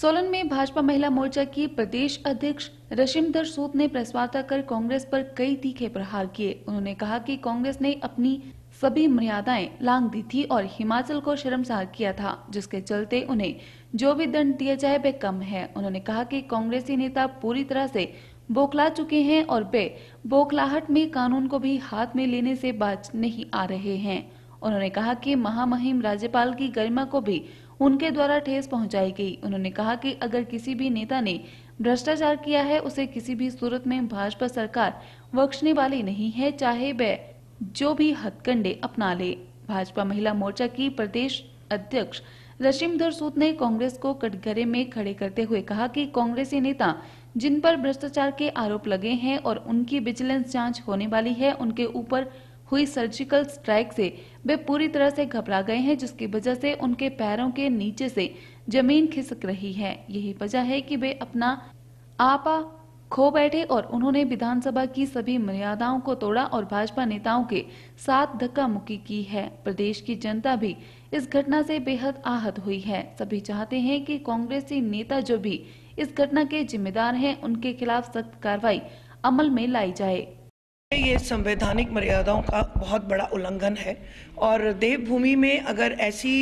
सोलन में भाजपा महिला मोर्चा की प्रदेश अध्यक्ष रशिमधर सूद ने प्रेस वार्ता कर कांग्रेस पर कई तीखे प्रहार किए। उन्होंने कहा कि कांग्रेस ने अपनी सभी मर्यादाएँ लांग दी थी और हिमाचल को शर्मसार किया था, जिसके चलते उन्हें जो भी दंड दिया जाए वे कम है। उन्होंने कहा कि कांग्रेसी नेता पूरी तरह से बोखला चुके हैं और वे बोखलाहट में कानून को भी हाथ में लेने से बाज नहीं आ रहे हैं। उन्होंने कहा कि महामहिम राज्यपाल की गरिमा को भी उनके द्वारा ठेस पहुंचाई गई। उन्होंने कहा कि अगर किसी भी नेता ने भ्रष्टाचार किया है, उसे किसी भी सूरत में भाजपा सरकार बख्शने वाली नहीं है, चाहे वह जो भी हथकंडे अपना ले। भाजपा महिला मोर्चा की प्रदेश अध्यक्ष रशिमधर सूद ने कांग्रेस को कटघरे में खड़े करते हुए कहा कि कांग्रेसी नेता जिन पर भ्रष्टाचार के आरोप लगे हैं और उनकी विजिलेंस जाँच होने वाली है, उनके ऊपर हुई सर्जिकल स्ट्राइक से वे पूरी तरह से घबरा गए हैं, जिसकी वजह से उनके पैरों के नीचे से ज़मीन खिसक रही है। यही वजह है कि वे अपना आपा खो बैठे और उन्होंने विधानसभा की सभी मर्यादाओं को तोड़ा और भाजपा नेताओं के साथ धक्का मुक्की की है। प्रदेश की जनता भी इस घटना से बेहद आहत हुई है। सभी चाहते हैं कि कांग्रेसी नेता जो भी इस घटना के जिम्मेदार हैं, उनके खिलाफ सख्त कार्रवाई अमल में लाई जाए। ये संवैधानिक मर्यादाओं का बहुत बड़ा उल्लंघन है और देवभूमि में अगर ऐसी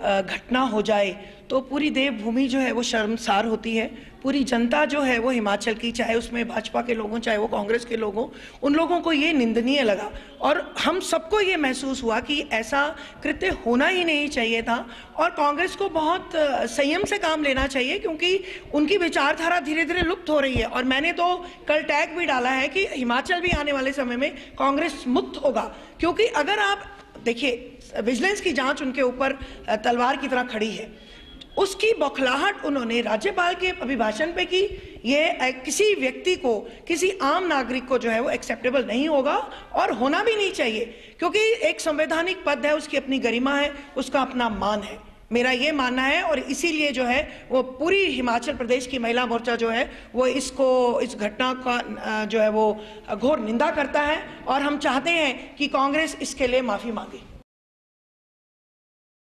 घटना हो जाए तो पूरी देवभूमि जो है वो शर्मसार होती है। पूरी जनता जो है वो हिमाचल की, चाहे उसमें भाजपा के लोगों, चाहे वो कांग्रेस के लोगों, उन लोगों को ये निंदनीय लगा। और हम सबको ये महसूस हुआ कि ऐसा कृत्य होना ही नहीं चाहिए था। और कांग्रेस को बहुत संयम से काम लेना चाहिए, क्योंकि उनकी विचारधारा धीरे धीरे लुप्त हो रही है। और मैंने तो कल टैग भी डाला है कि हिमाचल भी आने वाले समय में कांग्रेस मुक्त होगा। क्योंकि अगर आप, देखिए, विजिलेंस की जाँच उनके ऊपर तलवार की तरह खड़ी है। उसकी बौखलाहट उन्होंने राज्यपाल के अभिभाषण पे की। ये किसी व्यक्ति को, किसी आम नागरिक को जो है वो एक्सेप्टेबल नहीं होगा और होना भी नहीं चाहिए, क्योंकि एक संवैधानिक पद है, उसकी अपनी गरिमा है, उसका अपना मान है। मेरा ये मानना है और इसीलिए जो है वो पूरी हिमाचल प्रदेश की महिला मोर्चा जो है, वो इसको, इस घटना का जो है वो घोर निंदा करता है और हम चाहते हैं कि कांग्रेस इसके लिए माफ़ी मांगे।